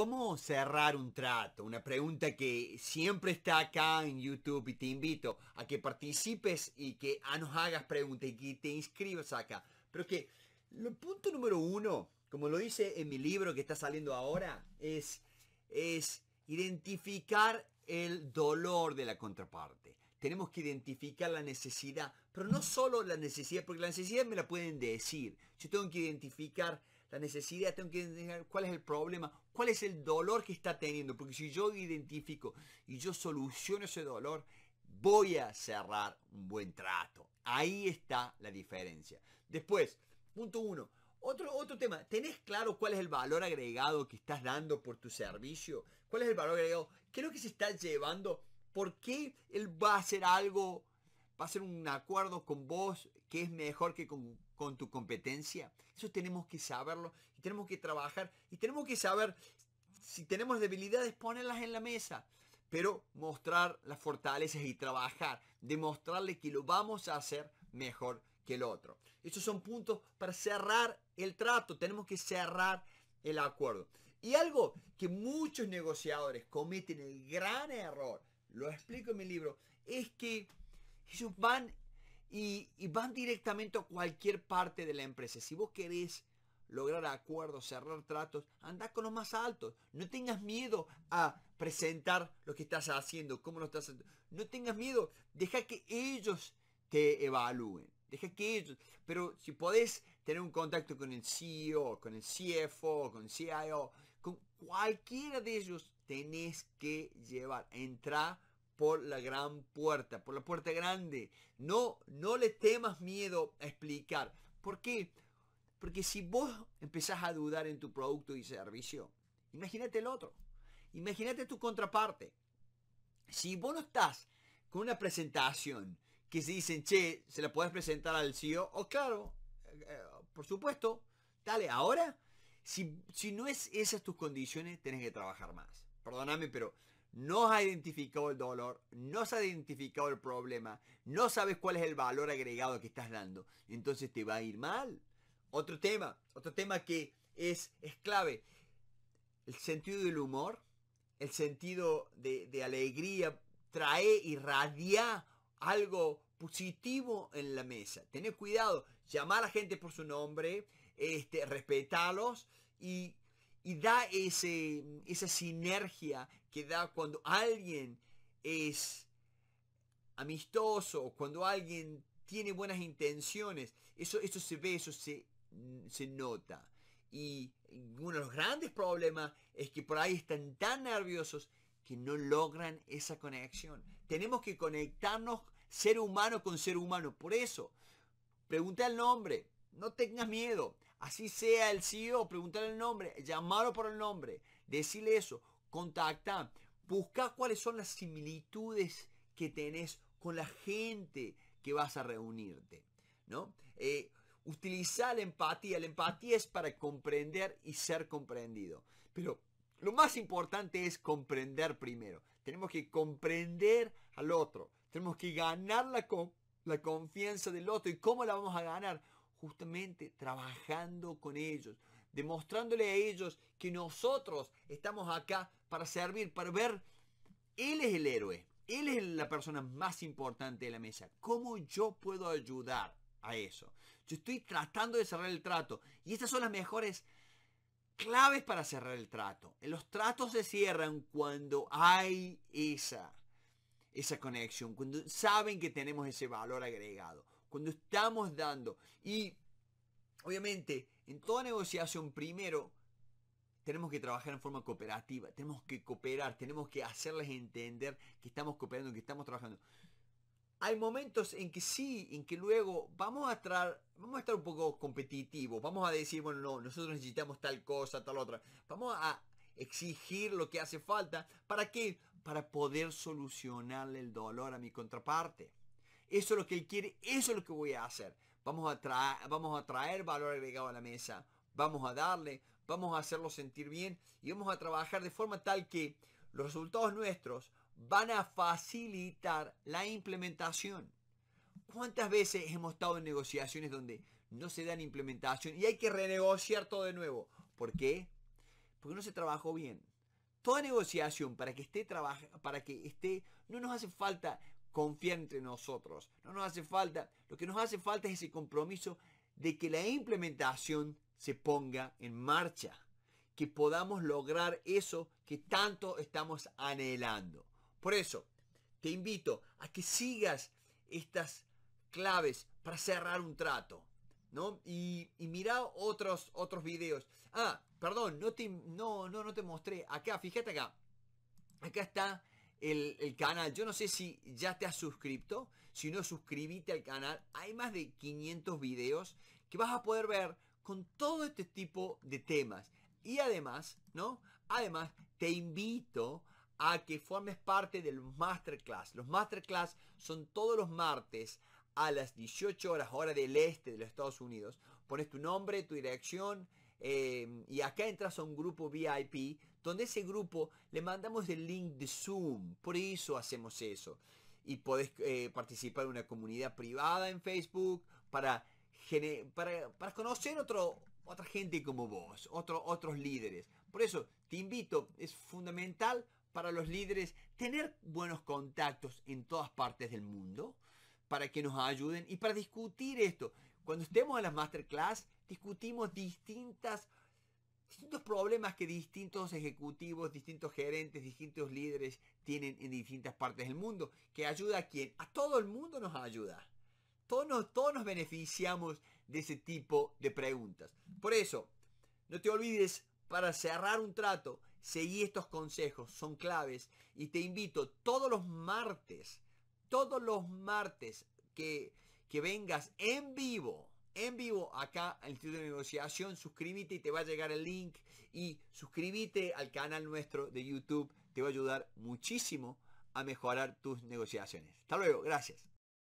¿Cómo cerrar un trato? Una pregunta que siempre está acá en YouTube y te invito a que participes y que nos hagas preguntas y que te inscribas acá. Pero que el punto número uno, como lo dice en mi libro que está saliendo ahora, es, es identificar el dolor de la contraparte. Tenemos que identificar la necesidad, pero no solo la necesidad, porque la necesidad me la pueden decir. Yo tengo que identificar la necesidad, tengo que identificar cuál es el problema, cuál es el dolor que está teniendo, porque si yo identifico y yo soluciono ese dolor, voy a cerrar un buen trato. Ahí está la diferencia. Después, punto uno, otro, otro tema, ¿tenés claro cuál es el valor agregado que estás dando por tu servicio? ¿Cuál es el valor agregado? ¿Qué es lo que se está llevando? ¿Por qué él va a hacer algo, va a hacer un acuerdo con vos que es mejor que con con tu competencia. Eso tenemos que saberlo y tenemos que trabajar y tenemos que saber si tenemos debilidades, ponerlas en la mesa. Pero mostrar las fortalezas y trabajar, demostrarle que lo vamos a hacer mejor que el otro. Estos son puntos para cerrar el trato. Tenemos que cerrar el acuerdo. Y algo que muchos negociadores cometen el gran error, lo explico en mi libro, es que ellos van y, van directamente a cualquier parte de la empresa. Si vos querés lograr acuerdos, cerrar tratos, anda con los más altos. No tengas miedo a presentar lo que estás haciendo, cómo lo estás haciendo. No tengas miedo, deja que ellos te evalúen. Deja que ellos, pero si podés tener un contacto con el CEO, con el CFO, con el CIO, con cualquiera de ellos, tenés que llevar, entrar por la gran puerta, por la puerta grande. No, no le temas miedo a explicar. ¿Por qué? Porque si vos empezás a dudar en tu producto y servicio, imagínate el otro. Imagínate tu contraparte. Si vos no estás con una presentación que se dicen, che, se la puedes presentar al CEO, o oh, claro, eh, por supuesto, dale, ahora, si, si no es esas tus condiciones, tenés que trabajar más. Perdóname, pero no has identificado el dolor, no has identificado el problema, no sabes cuál es el valor agregado que estás dando, entonces te va a ir mal. Otro tema, otro tema que es, es clave, el sentido del humor, el sentido de, alegría, trae y radia algo positivo en la mesa. Tener cuidado, llamar a la gente por su nombre, este, respetarlos y y da ese, esa sinergia que da cuando alguien es amistoso, cuando alguien tiene buenas intenciones. Eso, eso se ve, eso se, se nota. Y uno de los grandes problemas es que por ahí están tan nerviosos que no logran esa conexión. Tenemos que conectarnos ser humano con ser humano. Por eso, pregunta el nombre. No tengas miedo. Así sea el CEO, preguntar el nombre, llamarlo por el nombre, decirle eso, contactar, buscar cuáles son las similitudes que tenés con la gente que vas a reunirte, ¿no? Eh, utilizar la empatía. La empatía es para comprender y ser comprendido. Pero lo más importante es comprender primero. Tenemos que comprender al otro. Tenemos que ganar la, la confianza del otro. ¿Y cómo la vamos a ganar? justamente trabajando con ellos, demostrándole a ellos que nosotros estamos acá para servir, para ver, Él es el héroe, Él es la persona más importante de la mesa. ¿Cómo yo puedo ayudar a eso? Yo estoy tratando de cerrar el trato y estas son las mejores claves para cerrar el trato. Los tratos se cierran cuando hay esa, esa conexión, cuando saben que tenemos ese valor agregado cuando estamos dando. Y obviamente, en toda negociación, primero, tenemos que trabajar en forma cooperativa, tenemos que cooperar, tenemos que hacerles entender que estamos cooperando, que estamos trabajando. Hay momentos en que sí, en que luego vamos a estar, vamos a estar un poco competitivos, vamos a decir, bueno, no, nosotros necesitamos tal cosa, tal otra. Vamos a exigir lo que hace falta. ¿Para qué? Para poder solucionarle el dolor a mi contraparte. Eso es lo que él quiere, eso es lo que voy a hacer. Vamos a, traer, vamos a traer valor agregado a la mesa, vamos a darle, vamos a hacerlo sentir bien y vamos a trabajar de forma tal que los resultados nuestros van a facilitar la implementación. ¿Cuántas veces hemos estado en negociaciones donde no se dan implementación y hay que renegociar todo de nuevo? ¿Por qué? porque no se trabajó bien. Toda negociación para que esté para que esté, no nos hace falta confiar entre nosotros. No nos hace falta, lo que nos hace falta es ese compromiso de que la implementación se ponga en marcha, que podamos lograr eso que tanto estamos anhelando. Por eso, te invito a que sigas estas claves para cerrar un trato. ¿no? Y, mira otros, otros videos. Ah, perdón, no te, no, no, no te mostré. Acá, fíjate acá. Acá está el, el, canal. Yo no sé si ya te has suscrito. Si no, suscríbete al canal. Hay más de 500 videos que vas a poder ver con todo este tipo de temas. Y además, ¿no? Además, te invito a que formes parte del masterclass. Los masterclass son todos los martes a las 18 horas, hora del este de los Estados Unidos. Pones tu nombre, tu dirección eh, y acá entras a un grupo VIP donde ese grupo le mandamos el link de Zoom. Por eso hacemos eso. Y podés eh, participar en una comunidad privada en Facebook para, para, para conocer otro, otra gente como vos, otro, otros líderes. Por eso te invito, es fundamental para los líderes tener buenos contactos en todas partes del mundo para que nos ayuden y para discutir esto. Cuando estemos en las masterclass, discutimos distintas, distintos problemas que distintos ejecutivos, distintos gerentes, distintos líderes tienen en distintas partes del mundo, que ayuda a quien, a todo el mundo nos ayuda. Todos nos, todos beneficiamos de ese tipo de preguntas. Por eso, no te olvides, para cerrar un trato, seguí estos consejos, son claves y te invito todos los martes todos los martes que, que vengas en vivo, en vivo acá al Instituto de Negociación, suscríbete y te va a llegar el link y suscríbete al canal nuestro de YouTube, te va a ayudar muchísimo a mejorar tus negociaciones. Hasta luego, gracias.